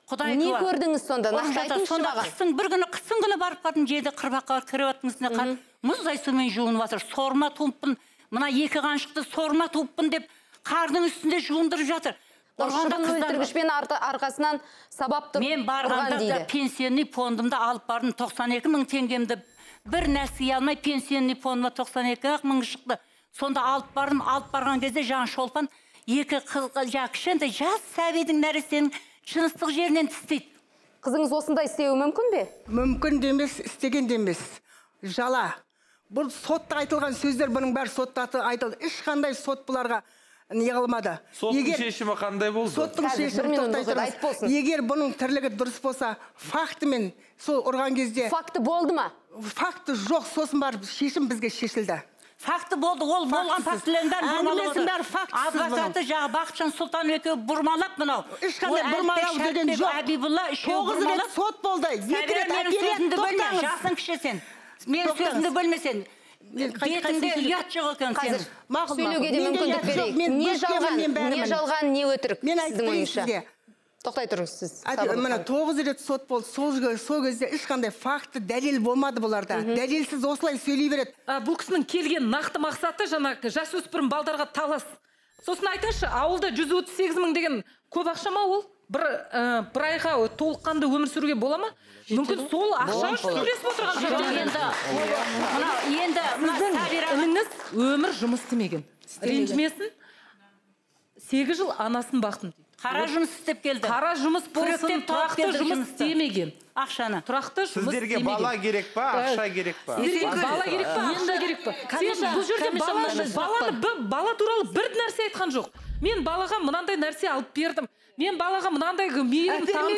құдай Не көрдіңіз сонда? Нақты айтыңызшы сонда маған. қыстың бір күні қыстың күні барып қалдым жерде қырбаққа кіріп жатқан үстіне қар. Мұздай сумен жуынып жатыр. Сорма туыппын. Мына екі қаншықты сорма туыппын деп қардың үстінде жуындырып жатыр. Ұрғанда шыбын қыздар- өлтіргішпен арқасынан сабап тұрып мен барғанда пенсионный фондымды алып бардым 92 мың теңгемді бір нәсие алмай пенсионный фондыма 92 ақ мың шықты. Сонда алып бардым алып барған кезде жаңа шолпан екі қыз жаңағы кішкентай жас сәбидің нәрестенің жыныстық жерінен тістейді. Қызыңыз осындай істеуі мүмкін бе? Мүмкін де емес істеген де емес жала бұл сотта айтылған сөздер бұның бәрі сотта айтылды. Ешқандай сот бұларға не қылмады. Соттың шешімі қандай болды? соттың шешімі тоқтай тұрыңыз. егер бұның тірлігі дұрыс болса фактімен сол ұрған кезде факті болды ма? Факті жоқ сосын барып шешім бізге шешілді. Факті болды ол болған фактілердің бұрмалап Әңгімесінің бәрі фактісіз адвокаты жаңағы бақытжан сұлтан екеуі бұрмалап мынау. Ешқандай бұрмалау деген жоқ. Әбибулла үшеуі тоғыз рет бұрмалап. сот болды. Екі рет менің апелляция сөзімді бөлме тоқтаңыз. жасың кіші сен менің сөзімді қай- қай бетіңде сөзді- ұят жоқ екен қазір сенің мақұл сөйлеуге де мүмкіндік берейік не жалған не бәрімін. жалған не өтірік мен айтып сіздің ойыңызша? тоқтай тұрыңыз сіз. Ханым. тоғыз рет сот болды. Сол сол кезде ешқандай факті дәлел болмады бұларда. Дәлелсіз осылай сөйлей береді. А, бұл кісінің келген нақты мақсаты жаңағы жасөспірім балдарға талас. Сосын айтайыншы ауылда жүз отыз сегіз мың деген көп ақша ма ол? Бір ә, бір айға толыққанды өмір сүруге бола ма? Мүмкін сол ақша үшін күресіп отырған шығар. енді мына енді ініңіз өмір жұмыс істемеген. Ренжімесін. Сегіз жыл анасын бақтым дейді. Қара жұмыс істеп келді. қара жұмыс болсын тұрақты жұмыс істемеген. Ақшаны. Тұрақты жұмыс сіздерге бала керек па ақша керек па? Сіздерге бала керек па ақша керек па? Сен бұл жерде баланы бала туралы бір нәрсе айтқан жоқ. Мен балаға мынандай нәрсе алып бердім. Мен балаға мынандай мейірім бердім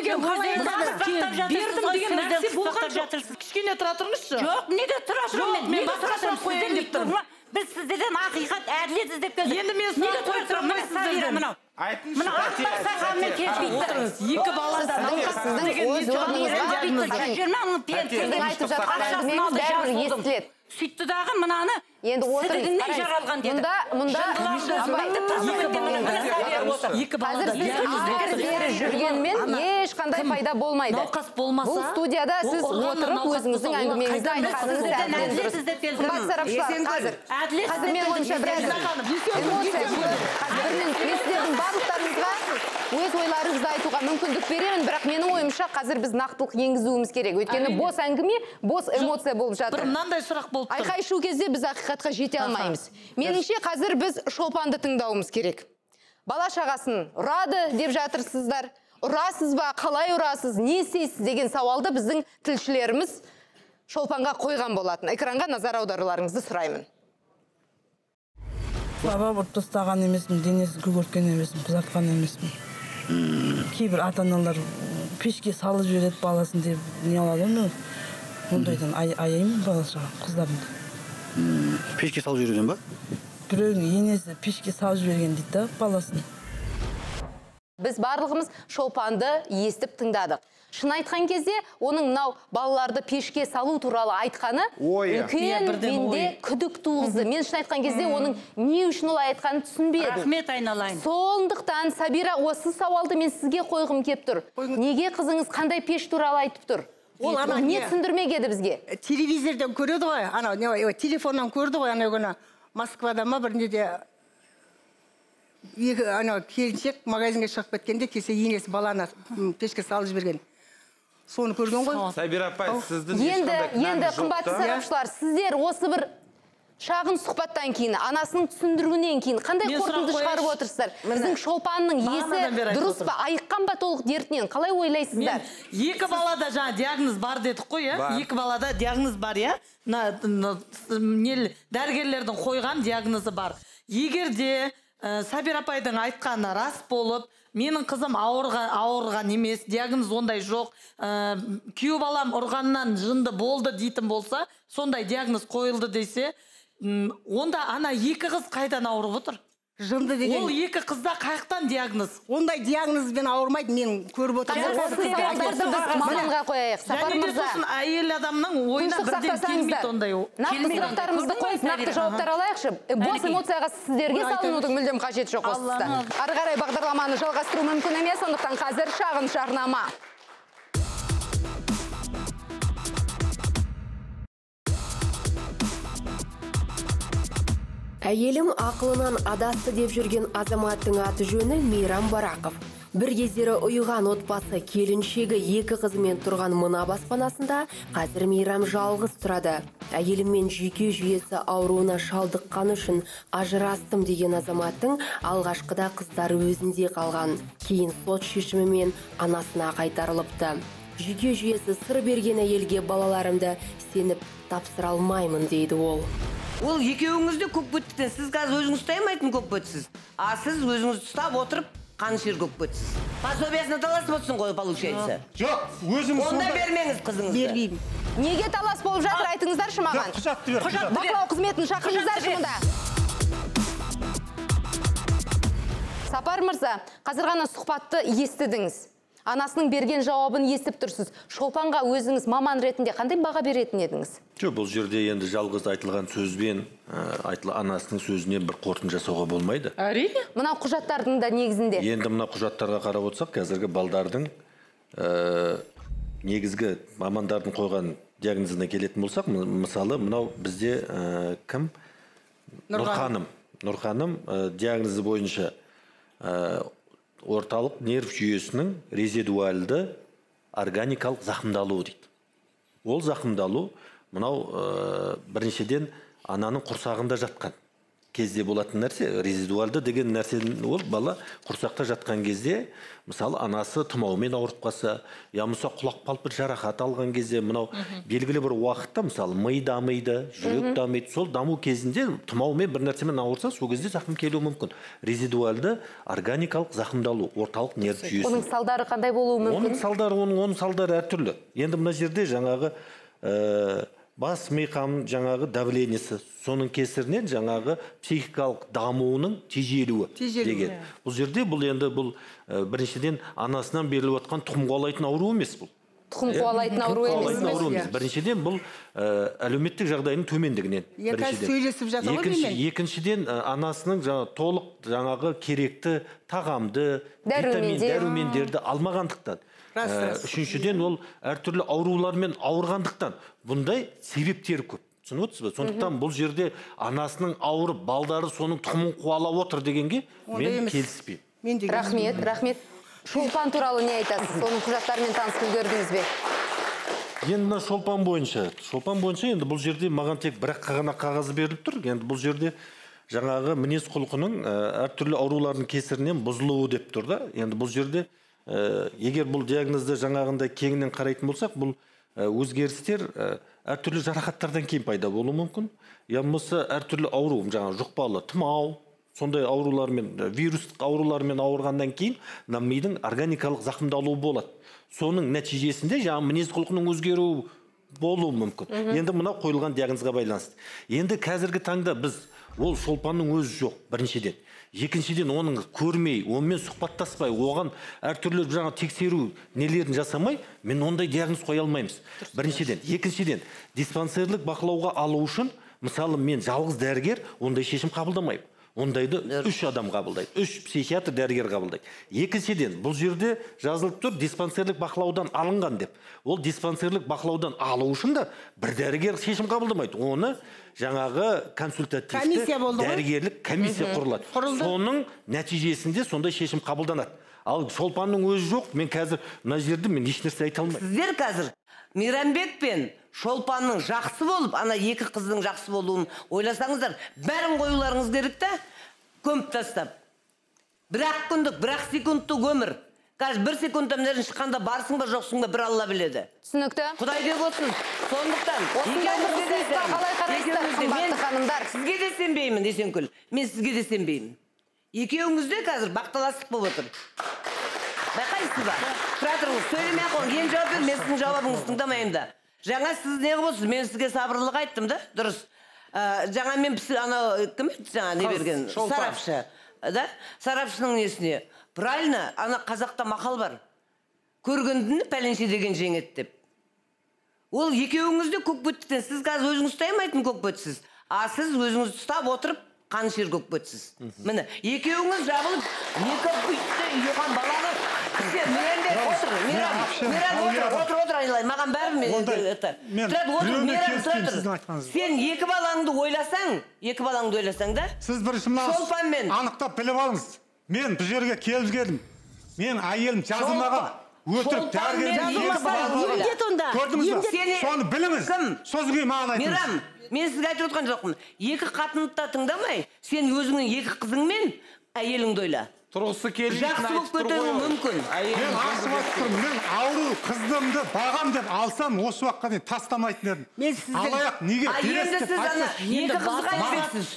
деген нәрсе болған жоқ. кішкене тұра тұрыңызшы. Жоқ неге тұра мен басқа сұрақ қояйын деп тұрмын. біз сіздерден ақиқат әділет іздеп келдік. Енді мен сұрақ қойып тұрмын? мынау. Айтыңызшы мына Тәте, ақтар сақалмен Тәте. келіспейді отырыңыз. Екі балада сіздің сіздің өз орныңызға жиырма мың сіздің айтып жатқан ақшасын әңгімеңіз алды? Бәрібір жас болдым естіледі. Сөйтті дағы мынаны. Енді отырыңыз жаралған деді. Мұнда мұнда екі қазір сіз ары бері жүргенмен ешқандай пайда болмайды. Науқас болмаса, бұл студияда сіз отырып өзіңіздің әңгімеңізді айтқаныңыз Әділет сарапшылар қазір. Бір өз ойларыңызды айтуға мүмкіндік беремін бірақ менің ойымша қазір біз нақтылық енгізуіміз керек. Өйткені бос әңгіме бос эмоция болып бір жатыр мынандай сұрақ болып тұр. Айқай шу кезде біз ақиқатқа жете алмаймыз. Меніңше қазір біз шолпанды тыңдауымыз керек. Бала шағасын ұрады деп жатырсыздар. Ұрасыз ба қалай ұрасыз не істейсіз деген сауалды біздің тілшілеріміз шолпанға қойған болатын. Экранға назар аударуларыңызды сұраймын. Баба ұрып тастаған емеспін денесін көгерткен емеспін қызартқан емеспін. Кейбір ата аналар пешке салып жібереді баласын деп не алады ғой мен ондайдан ай- аяймын бала шаға қыздарымды. Пешке салып жіберуден ба? Біреудің енесі пешке салып жіберген дейді да баласын. Біз барлығымыз шолпанды естіп тыңдадық. Шын айтқан кезде оның мынау балаларды пешке салу туралы айтқаны үлкен Иә, бірден менде күдік туғызды. Мен шын айтқан кезде оның не үшін олай айтқанын түсінбедім. Рахмет айналайын. Сондықтан сабира осы сауалды мен сізге қойғым келіп тұр. Неге қызыңыз қандай пеш туралы айтып тұр? Ол ана не түсіндірмек еді бізге? Телевизордан көреді ғой ана не ой, телефоннан көрді ғой ана күні. Москвада ма бір неде екі ана келіншек магазинге шығып кеткенде кесе енесі баланы пешке салып жіберген. Соны көрген ғой. Сабира апай сіздің енді енді қымбатты сарапшылар сіздер осы бір шағын сұхбаттан кейін анасының түсіндіруінен кейін қандай қорытынды шығарып отырсыздар? Біздің шолпанның есі дұрыс па айыққан ба толық дертінен? Қалай ойлайсыздар? Екі балада жаңа диагноз бар дедік қой иә? Екі балада диагноз бар иә? Дәрігерлердің қойған диагнозы бар. Егер де ә, сабира апайдың айтқаны рас болып менің қызым ауырған ауырған емес диагноз ондай жоқ. Ә, күйеу балам ұрғаннан жынды болды дейтін болса сондай диагноз қойылды десе онда ана екі қыз қайдан ауырып отыр? Жынды деген. ол екі қызда қаяқтан диагноз. Ондай диагнозбен ауырмайды мен көріп отырмын. Қояйық. Сапар мырза әйел адамның ойына бірден келмейді ондай нақты сұрақтарымызды қойып нақты жауаптар алайықшы. Бос эмоцияға сіздерге салынудың мүлдем қажеті жоқ осы ары қарай бағдарламаны жалғастыру мүмкін емес сондықтан қазір шағын жарнама. Әйелім ақылынан адасты деп жүрген азаматтың аты жөні мейрам барақов. Бір кездері ұйыған отбасы келіншегі екі қызымен тұрған мына баспанасында қазір мейрам жалғыз тұрады. Әйеліммен жүйке жүйесі ауруына шалдыққаны үшін ажырастым деген азаматтың алғашқыда қыздары өзінде қалған. Кейін сот шешімімен анасына қайтарылыпты. Жүйке жүйесі сыр берген әйелге балаларымды сеніп тапсыра алмаймын дейді ол. Ол екеуіңіз де көкбеттіктен сіз қазір өзіңіз ұстай алмайтын көкбетсіз а сіз өзіңіз ұстап отырып қанішер көкбетсіз пособиясына таласып отырсың ғой получается. Жоқ. Өзім онда бермеңіз қызыңызды. Бермеймін. Неге талас болып жатыр айтыңыздаршы маған. Құжатты бер құжат. бақылау қызметін шақырыңыздаршы мұнда. Сапар мырза қазір ғана сұхбатты естідіңіз. Анасының берген жауабын естіп тұрсыз. Шолпанға өзіңіз маман ретінде қандай баға беретін едіңіз? Жоқ бұл жерде енді жалғыз айтылған сөзбен ә, айтыл анасының сөзінен бір қорытынды жасауға болмайды. әрине? Мына құжаттардың да негізінде. Енді мына құжаттарға қарап отырсақ қазіргі балдардың ә, негізгі мамандардың қойған диагнозына келетін болсақ мысалы мынау бізде ә, кім? Нұрханым. Нұрханым ә, диагнозы бойынша ә, орталық нерв жүйесінің резидуальды органикалық зақымдалуы дейді. Ол зақымдалу мынау ә, біріншіден ананың құрсағында жатқан. Кезде болатын нәрсе резидуальды деген нәрсе ол бала құрсақта жатқан кезде мысалы анасы тұмаумен ауырып қалса я болмаса құлап қалып бір жарақат алған кезде мынау белгілі бір уақытта мысалы ми дамиды жүрек дамиды сол даму кезінде тұмаумен бір нәрсемен ауырса сол кезде зақым келуі мүмкін. Резидуальды органикалық зақымдалу орталық нерв жүйесі. Оның салдары қандай болуы оның мүмкін салдары оның оның салдары әртүрлі. Енді мына жерде жаңағы ә, бас миқам жаңағы давлениесі соның кесірінен жаңағы психикалық дамуының тежелуі деген. иә. бұл жерде бұл енді бұл ә, біріншіден анасынан беріліп жатқан тұқым қуалайтын ауру емес бұл. Тұқым Иә, қуалайтын ауру емес ауру Иә. емес. біріншіден бұл ә, әлеуметтік жағдайының төмендігінен Иә, қазір сөйлесіп жатыр ғой екіншіден ә, анасының жаңа толық жаңағы керекті тағамды дәрумендерді алмағандықтан Рас, рас. үшіншіден ол әртүрлі аурулармен ауырғандықтан бұндай себептері көп. Түсініп отырсыз ба сондықтан бұл жерде анасының ауырып балдары соның тұқымын қуалап отыр дегенге мен емес. келіспеймін. Рахмет рахмет. Шолпан туралы не айтасыз? Оның құжаттарымен танысып үлгердіңіз бе? Енді мына шолпан бойынша шолпан бойынша енді бұл жерде маған тек бір ақ ғана қағаз беріліп тұр. Енді бұл жерде жаңағы мінез құлқының ә, әртүрлі аурулардың кесірінен бұзылуы деп тұр да. Енді бұл жерде егер бұл диагнозды жаңағындай кеңінен қарайтын болсақ бұл ә, өзгерістер ә, әртүрлі жарақаттардан кейін пайда болуы мүмкін. Я болмаса әртүрлі ауру жаңағы жұқпалы тұмау сондай аурулармен вирустық аурулармен ауырғаннан кейін мына мидың органикалық зақымдалуы болады. Соның нәтижесінде жаңағы мінез құлқының өзгеруі болуы мүмкін. Мгм. енді мынау қойылған диагнозға байланысты. Енді қазіргі таңда біз ол шолпанның өзі жоқ біріншіден. Екіншіден оның көрмей онымен сұхбаттаспай оған әртүрлі жаңа тексеру нелерін жасамай мен ондай диагноз қоя алмаймыз. Біріншіден. Екіншіден диспансерлік бақылауға алу үшін мысалы мен жалғыз дәрігер ондай шешім қабылдамаймын. Ондайды үш адам қабылдайды үш психиатр дәрігер қабылдайды. Екіншіден бұл жерде жазылып тұр диспансерлік бақылаудан алынған деп. Ол диспансерлік бақылаудан алу үшін да бір дәрігер шешім қабылдамайды. Оны жаңағы консультативті Комиссия болды дәрігерлік комиссия құрылады. Құрылды. соның нәтижесінде сондай шешім қабылданады. Ал шолпанның өзі жоқ. Мен қазір мына жерде мен ешнәрсе айта алмаймын. Сіздер қазір мейрамбек пен шолпанның жақсы болып ана екі қыздың жақсы болуын ойласаңыздар бәрін қоюларыңыз керек та көміп тастап. Бір ақ күндік бір ақ секундтық өмір. Қазір бір секундта мына жерден шыққанда барсың ба жоқсың ба бір алла біледі. Түсінікті. Құдай деп болсын сондықтан сізге де сенбеймін есенкүл мен сізге де сенбеймін. Екеуіңіз де қазір бақталастық болып отыр. Байқайсыз ба тұра тұрыңыз сөйлемей ақ қойыңыз енді жауап бер мен сіздің жауабыңызды тыңдамаймын да. Жаңа сіз не қылып отырсыз мен сізге сабырлық айттым да дұрыс. Ә, жаңа мен анау кім еді жаңа не берген? сарапшы да? Сарапшының несіне? Правильно ана қазақта мақал бар. Көргендіні пәленше деген жеңеді деп. Ол екеуіңіз де көкбеттіктен сіз қазір өзіңіз ұстай алмайтын көкбетсіз а сіз өзіңіз ұстап отырып қанішер көкбетсіз міне екеуіңіз жабылып екі ұйыған баланы сен мейрамбек отыр мейрам вообще- мейрам отыр Алмира- отыр отыр айналайын маған бәрібір это. тұрады отыр мейрам тұра тұр сен екі балаңды ойласаң екі балаңды ойласаң да сіз бірінші мына шолпанмен анықтап біліп алыңыз. Мен бұл жерге келіп келдім мен әйелім жазылмаған өтірік дәрігер көрдіңіз ба? Соны біліңіз. Кім? сосын кейін маған айтыңыз. Мейрам мен сізге айтып отырған жоқпын. Екі қатынды да тыңдамай сен өзіңнің екі қызыңмен әйеліңді ойла. Тұрғысы келмейтін жақсы болып кетуі ғой мүмкін. Мен ашып айтып тұрмын мен ауру қызымды бағам деп алсам осы уақытқа дейін тастамайтын едім. Мен сізді алаяқ неге? Енді деп сіз ана екі қызға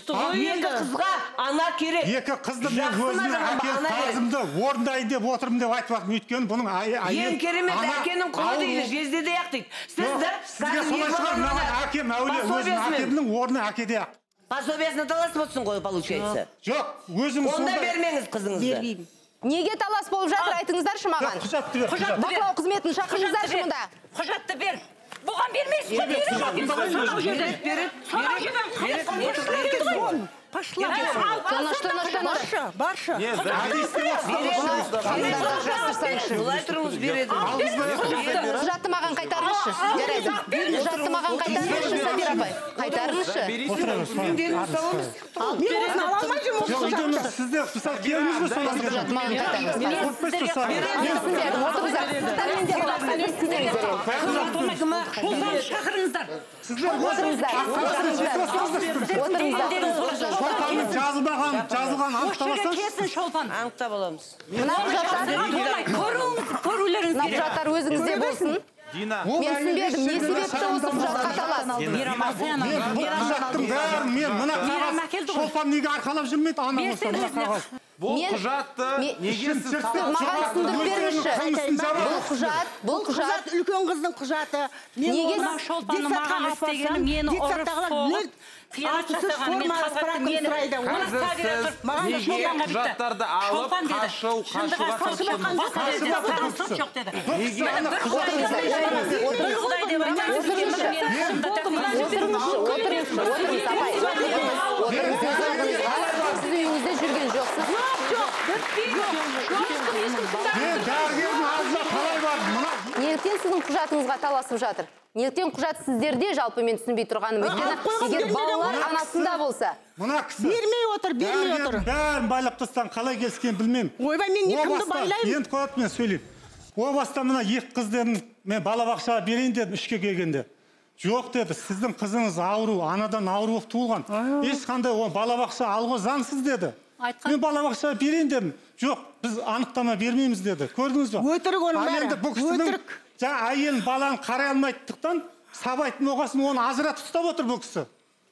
А? екі қызға ана керек. Екі қызды мен өзіме әкеліп парызымды орындайын деп отырмын деп айтып жатырмын. Өйткені бұның ең керемет әкенің құлы дейді жездеде ақ дейді. Сіз Жоқ, да сізге солай шығар. маған әкем әулие өзім әкемнің орны әкеде ақ пособиясына таласып отырсың ғой получается жоқ өзім онда бермеңіз қызыңызды бермеймін неге талас болып жатыр айтыңыздаршы маған құжатты бер, құжатты бер. бақылау қызметін шақырыңыздаршы мұнда құжатты бер бұған бермейсіз ғой Береді, Пошла. Тоно, что, ну, что, Барша, барша. Былай тұрыңыз береді құжатты маған қайтарыңызшы жарайды құжатты маған қайтарыңызшы сабира апай қайтарыңызшы сіздер мысалы келдіңіз ғой құжатты маған қайтарыңыз отырыңыздар жазылмаған жазылған жерге анықтамасаңыз келсін шолпан анықтап аламыз мына құжаттар көруіңіз көрулеріңіз мына керек құжаттар өзіңізде болсын дина мен түсінбедім не себепті осы құжатқа талас мен бұл құжаттың бәрін мен мына қағаз шолпан неге арқалап жүрмейді ана Берсең болса мына өзіне. қағаз бұл құжатты неге сіз маған түсіндіріп беріңізші бұл құжат бұл құжат үлкен қыздың құжаты. Мен Неге шолпанның маған істегені мені ұрып соғып, құжаттарды алып қашу неліктен сіздің құжатыңызға таласып жатыр. Неліктен құжат сіздерде жалпы мен түсінбей тұрғаным қойған өйткені егер балалар анасында болса. мына кісі. Бермей отыр, бермей отыр. бәрін байлап тастаған қалай келіскенін білмеймін. Ойбай, мен кімді байлаймын? енді қояды мен сөйлеймін. О баста мына екі қыздың мен балабақшаға берейін дедім үшке келгенде. Жоқ деді сіздің қызыңыз ауру анадан ауру болып туылған. Ешқандай ол балабақша алуға заңсыз деді. Айтқан. мен балабақшаға берейін дедім. Жоқ біз анықтама бермейміз деді. Көрдіңіз ба? Өтірік оның бәрі, енді бұл кісінің өтірік. жаңа әйелін баланы қарай алмайтындықтан сабайтын оғасын оны ажыратып ұстап отыр бұл кісі.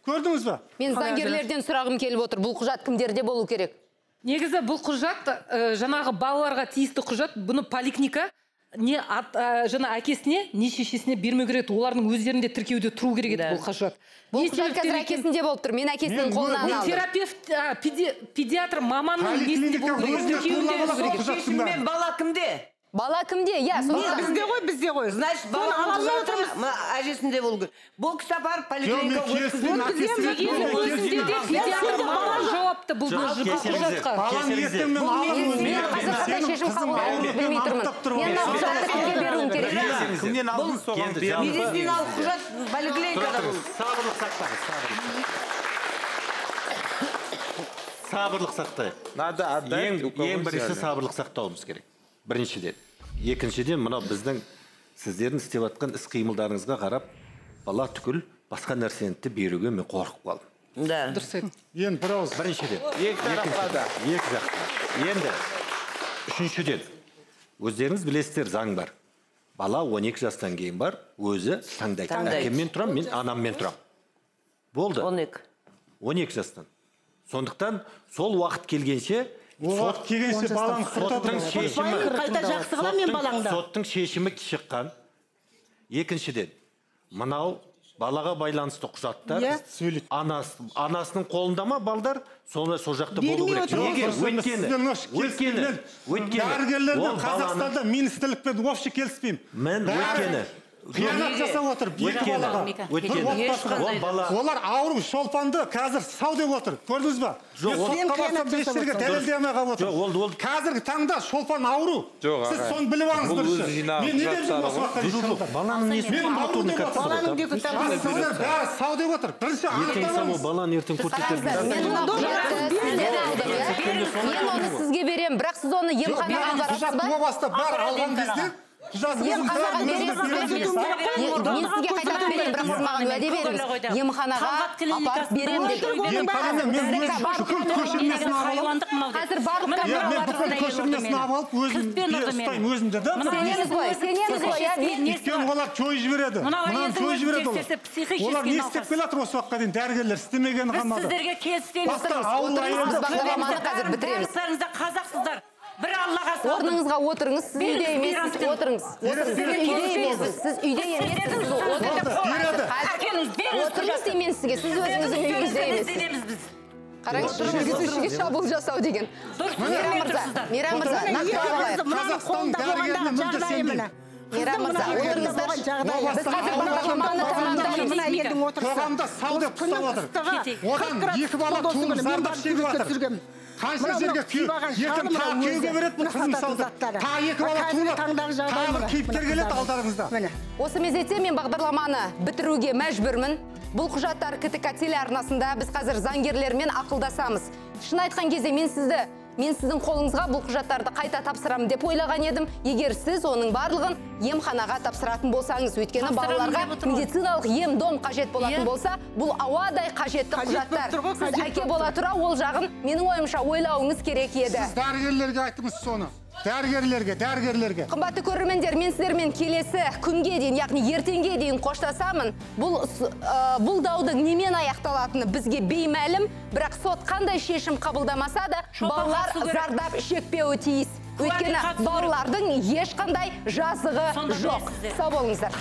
Көрдіңіз ба? Мен заңгерлерден сұрағым келіп отыр. Бұл құжат кімдерде болу керек? Негізі бұл құжат ә, жаңағы балаларға тиісті құжат. Бұны поликлиника не ат, ә, жаңа әкесіне не шешесіне бермеу керек еді. олардың өздерінде тіркеуде тұру керек еді бұл құжат бұл құжат қазір әкесінде болып тұр. Мен әкесінің қолынан алдым. терапевт ә, педи- педиатр маманның несінде болу керек. бала кімде? Бала кімде? Иә Бізде ғой, бізде ғой. значит мына әжесінде болу керек. Бұл кісі апарып жауапты бұл медициналық құжат поликлиникада сабырлық сақтаңыз сабырлық. Сабырлық сақтайық. Надо отдать ең бірінші сабырлық сақтауымыз керек. Біріншіден екіншіден мынау біздің сіздердің істеп жатқан іс қимылдарыңызға қарап бала түгіл басқа нәрсені де беруге мен қорқып қалдым. Да. Дұрыс енді бір ауыз. біріншіден Екі да. екі жақта енді үшіншіден өздеріңіз білесіздер заң бар. Бала 12 жастан кейін бар өзі таңдайды. Таңдайды. әкеммен тұрамын мен анаммен тұрамын болды. 12 12 жастан. Сондықтан сол уақыт келгенше ол уақыт келгенше баланы ғой. шешімі Қайта жақсы қыламын мен балаңды. соттың шешімі шыққан екіншіден мынау балаға байланысты құжаттар Иә. Сөйлейді. анасы анасының қолында ма балдар соны сол жақта болу керек неге өйткені өйткені дәрігерлермен қазақстанда министрлікпен вообще келіспеймін мен өйткені қиянат жасап отыр екі балаға олар ауру шолпанды қазір сау деп отыр көрдіңіз ба Жоқ, қазіргі таңда шолпан ауру Жоқ, сіз соны біліп алыңыз деп сау отыр бірінші баланы ертең мен иә оны сізге беремін бірақ сіз оны емханаға барасыз ба о баста бәрі алған кезде мен сізге қайтарып беремін бірақ сіз маған уәде беріңіз емханаға апарып беремін қазір барлық иә иә жібереді мынаны жібереді олар не істеп келе жатыр осы уақытқа дейін дәрігерлер істемегені біз сіздерге келіспейміз бағдарламаны қазір бітіреміз қазақсыздар бір аллаға салдым. орныңызға отырыңыз сіз үйде емессіз. отырыңыз. Сіз үйде емессіз. Сіз үйде емессіз. отырыңыз. деймін мен сізге. Сіз өзіңіздің үйіңізде емессіз. қараңызшы жүргізушіге шабуыл жасау деген. Мейрам мырза мейрам мырза нақтылап мейрам мырза отырыңыздар. біз қазір бағдарламаны тәмамдаймыз қоғамда сау деп ұстап отыр одан екі бала туылып зардап шегіп жатыр қанша жерге ертең тағы күйеуге береді қызын салды. тағы екі бала туылады тағы бір кейіпкер келеді алдарыңызда. Осы мезетте мен бағдарламаны бітіруге мәжбүрмін. Бұл құжаттар ктк телеарнасында біз қазір заңгерлермен ақылдасамыз. Шын айтқан кезде мен сізді мен сіздің қолыңызға бұл құжаттарды қайта тапсырамын деп ойлаған едім. Егер сіз оның барлығын емханаға тапсыратын болсаңыз өйткені балаларға медициналық ем дом қажет болатын болса бұл ауадай қажетті құжаттар. сіз әке бола тұра ол жағын менің ойымша ойлауыңыз керек еді. Сіз дәрігерлерге айттыңыз соны. Дәрігерлерге дәрігерлерге. Қымбатты көрермендер мен сіздермен келесі күнге дейін яғни ертеңге дейін қоштасамын. Бұл ә, бұл даудың немен аяқталатыны бізге беймәлім. Бірақ сот қандай шешім қабылдамаса да балалар зардап шекпеуі тиіс. Өйткені балалардың ешқандай жазығы жоқ. сау болыңыздар.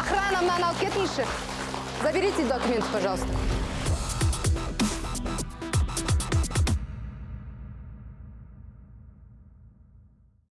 Охрана мынаны алып кетіңізші. Заберите документы пожалуйста.